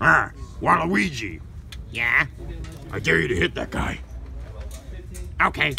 Ah, Waluigi, Yeah? I dare you to hit that guy. Okay.